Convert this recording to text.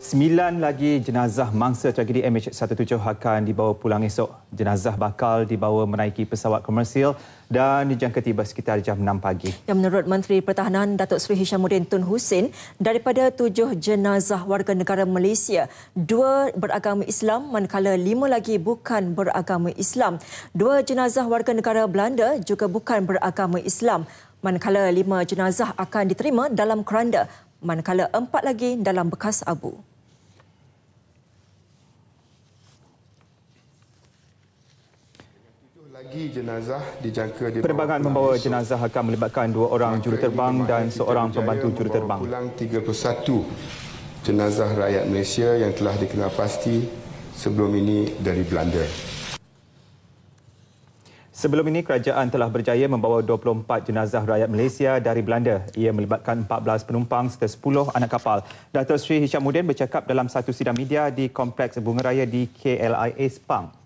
Sembilan lagi jenazah mangsa tragedi MH17 akan dibawa pulang esok. Jenazah bakal dibawa menaiki pesawat komersil dan dijangka tiba sekitar jam 6 pagi. Yang menurut Menteri Pertahanan Datuk Seri Hishamuddin Tun Hussein, daripada tujuh jenazah warga negara Malaysia, dua beragama Islam manakala lima lagi bukan beragama Islam. Dua jenazah warga negara Belanda juga bukan beragama Islam. Manakala lima jenazah akan diterima dalam keranda, manakala empat lagi dalam bekas abu. Lagi jenazah dijangka di Penerbangan membawa jenazah akan melibatkan dua orang juruterbang dan seorang pembantu juruterbang. Pulang 31 jenazah rakyat Malaysia yang telah dikenal pasti sebelum ini dari Belanda. Sebelum ini, kerajaan telah berjaya membawa 24 jenazah rakyat Malaysia dari Belanda. Ia melibatkan 14 penumpang serta 10 anak kapal. Datuk Seri Hishamuddin bercakap dalam satu sidang media di Kompleks Bunga Raya di KLIA Sepang.